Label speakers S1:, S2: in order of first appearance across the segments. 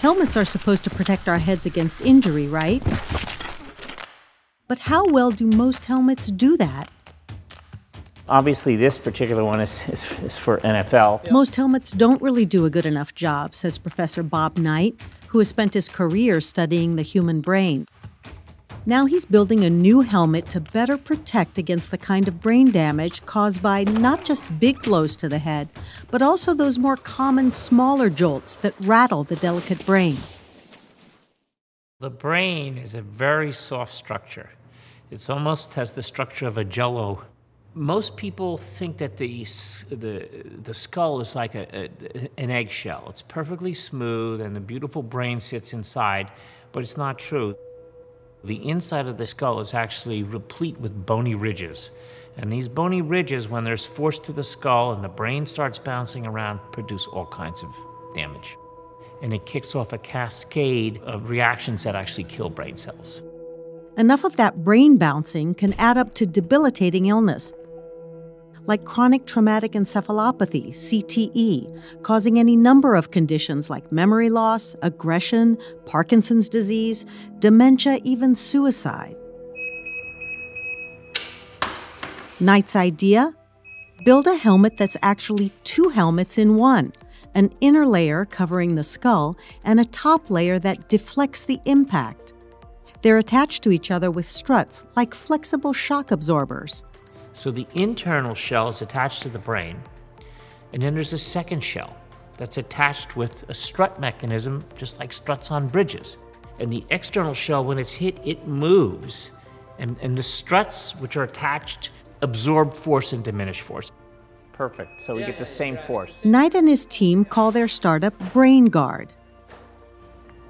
S1: Helmets are supposed to protect our heads against injury, right? But how well do most helmets do that?
S2: Obviously, this particular one is, is, is for NFL.
S1: Most helmets don't really do a good enough job, says Professor Bob Knight, who has spent his career studying the human brain. Now he's building a new helmet to better protect against the kind of brain damage caused by not just big blows to the head, but also those more common smaller jolts that rattle the delicate brain.
S3: The brain is a very soft structure. It almost has the structure of a jello most people think that the, the, the skull is like a, a, an eggshell. It's perfectly smooth and the beautiful brain sits inside, but it's not true. The inside of the skull is actually replete with bony ridges. And these bony ridges, when there's force to the skull and the brain starts bouncing around, produce all kinds of damage. And it kicks off a cascade of reactions that actually kill brain cells.
S1: Enough of that brain bouncing can add up to debilitating illness, like chronic traumatic encephalopathy, CTE, causing any number of conditions like memory loss, aggression, Parkinson's disease, dementia, even suicide. Knight's idea? Build a helmet that's actually two helmets in one an inner layer covering the skull and a top layer that deflects the impact. They're attached to each other with struts like flexible shock absorbers.
S3: So the internal shell is attached to the brain, and then there's a second shell that's attached with a strut mechanism, just like struts on bridges. And the external shell, when it's hit, it moves. And, and the struts, which are attached, absorb force and diminish force.
S2: Perfect. So we get the same force.
S1: Knight and his team call their startup Brainguard.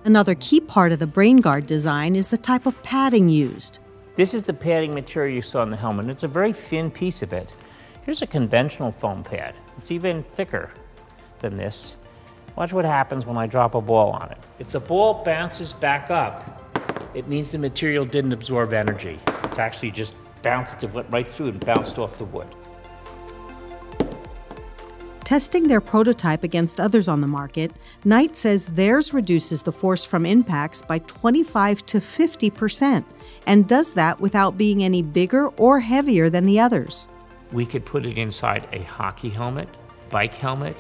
S1: Another key part of the Brainguard design is the type of padding used.
S2: This is the padding material you saw in the helmet. It's a very thin piece of it. Here's a conventional foam pad. It's even thicker than this. Watch what happens when I drop a ball on it.
S3: If the ball bounces back up, it means the material didn't absorb energy. It's actually just bounced, it went right through and bounced off the wood.
S1: Testing their prototype against others on the market, Knight says theirs reduces the force from impacts by 25 to 50 percent and does that without being any bigger or heavier than the others.
S3: We could put it inside a hockey helmet, bike helmet,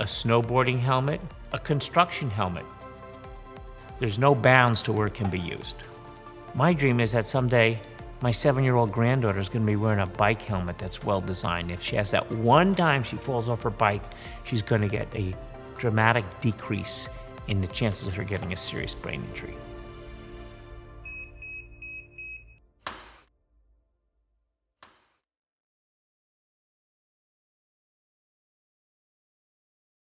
S3: a snowboarding helmet, a construction helmet. There's no bounds to where it can be used. My dream is that someday my seven year old granddaughter is going to be wearing a bike helmet that's well designed. If she has that one time she falls off her bike, she's going to get a dramatic decrease in the chances of her getting a serious brain injury.